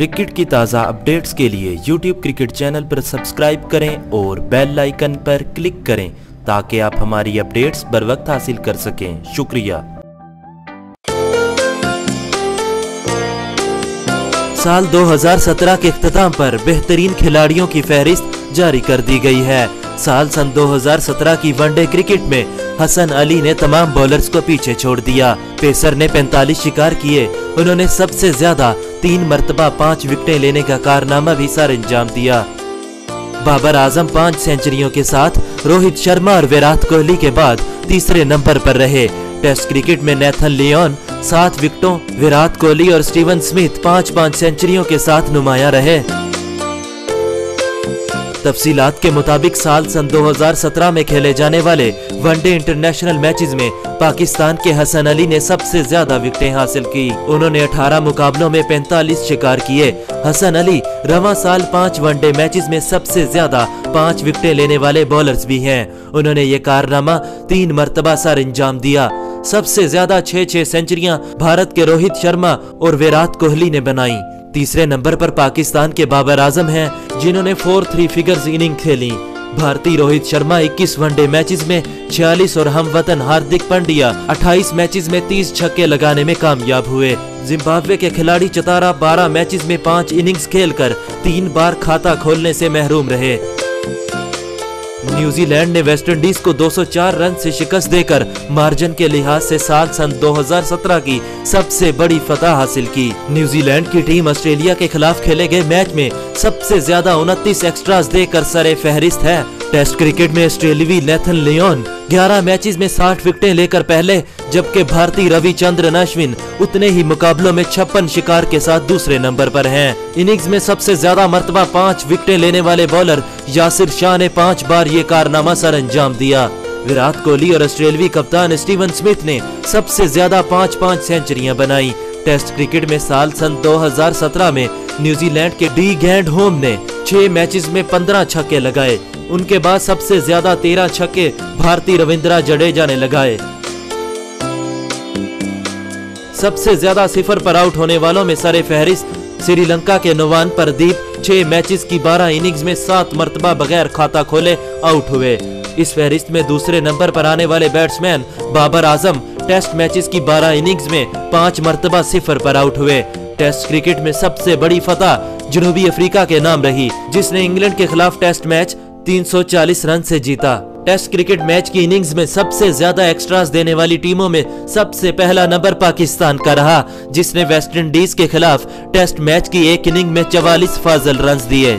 Cricket की ताज़ा updates के लिए यूट्यूब क्रिकेट चैनल पर सब्सक्राइब करें और बेल आइकन पर क्लिक करें ताकि आप हमारी अपडेट्स बर वक्त हासिल कर सकें। शुक्रिया। साल 2017 के अख्ताम पर बेहतरीन खिलाड़ियों की फहरिस्त जारी कर दी गई है। साल सन 2017 की वनडे क्रिकेट में हसन अली ने तमाम बॉलर्स को पीछे छोड़ दिया। पेसर ने 45 शिकार किए। उन्होंने सबसे ज़्यादा तीन मरतबा, पाँच विकेटें लेने का कारनामा भी सर अंजाम दिया। बाबर आज़म पाँच सेंचुरियों के साथ रोहित शर्मा और विराट कोहली के बाद तीसरे नंबर पर रहे। टेस्ट क्रिकेट में नेथन लियोन सात विकेटों, विराट कोहली और स्टीवन स्मिथ पाँच पाँच सेंचुरियों के साथ नुमाया रहे। तफसीलात के मुताबिक साल सन 2017 में खेले जाने वाले वनडे इंटरनेशनल मैचेस में पाकिस्तान के हसन अली ने सबसे ज़्यादा विकेटें हासिल की। उन्होंने 18 मुकाबलों में 45 शिकार किए। हसन अली रवा साल पाँच वनडे मैचेस में सबसे ज़्यादा पाँच विकेटें लेने वाले बॉलर्स भी हैं। उन्होंने ये कारनामा तीन मरतबा सर अंजाम दिया। सबसे ज़्यादा छह छह सेंचुरियाँ भारत के रोहित शर्मा और विराट कोहली ने बनाई। तीसरे नंबर पर पाकिस्तान के बाबर आज़म हैं, जिन्होंने फोर थ्री फिगर्स इनिंग खेली। भारतीय रोहित शर्मा 21 वनडे मैचेस में 46 और हम वतन हार्दिक पांड्या 28 मैचेस में 30 छक्के लगाने में कामयाब हुए। जिम्बाब्वे के खिलाड़ी चतारा 12 मैचेस में 5 इनिंग्स खेलकर तीन बार खाता खोलने से महरूम रहे। न्यूजीलैंड ने वेस्टइंडीज को 204 रन से शिकस्त देकर मार्जिन के लिहाज से साल सन 2017 की सबसे बड़ी फतह हासिल की। न्यूजीलैंड की टीम ऑस्ट्रेलिया के खिलाफ खेले गए मैच में सबसे ज़्यादा उनतीस एक्स्ट्रा देकर सरे फहरिस्त है। टेस्ट क्रिकेट में ऑस्ट्रेलियावी नेथन लियोन 11 मैचेस में 60 विकेटें लेकर पहले, जबकि भारतीय रविचंद्रन अश्विन उतने ही मुकाबलों में छप्पन शिकार के साथ दूसरे नंबर पर हैं। इनिंग्स में सबसे ज़्यादा मरतबा पाँच विकेटें लेने वाले बॉलर यासिर शाह ने पाँच बार ये कारनामा सर अंजाम दिया। विराट कोहली और ऑस्ट्रेलियावी कप्तान स्टीवन स्मिथ ने सबसे ज़्यादा पाँच पाँच सेंचुरियाँ बनाई। टेस्ट क्रिकेट में साल सन 2017 में न्यूजीलैंड के डी गैंड होम ने छह मैचेस में 15 छक्के लगाए। उनके बाद सबसे ज़्यादा तेरह छक्के भारतीय रविंद्रा जडेजा ने लगाए। सबसे ज़्यादा सिफर पर आउट होने वालों में सरे फहरिस्त, श्रीलंका के नवान प्रदीप, छह मैचेस की 12 इनिंग्स में सात मरतबा बगैर खाता खोले आउट हुए। इस फहरिस्त में दूसरे नंबर पर आने वाले batsman Babar Azam test matches की 12 इनिंग्स में पाँच मरतबा सिफर पर आउट हुए। टेस्ट क्रिकेट में सबसे बड़ी फतह जनूबी अफ्रीका के नाम रही, जिसने इंग्लैंड के खिलाफ टेस्ट मैच 340 रन से जीता। टेस्ट क्रिकेट मैच की इनिंग्स में सबसे ज़्यादा एक्स्ट्रा देने वाली टीमों में सबसे पहला नंबर पाकिस्तान का रहा, जिसने वेस्टइंडीज के खिलाफ टेस्ट मैच की एक इनिंग में चवालीस फाजल रन दिए।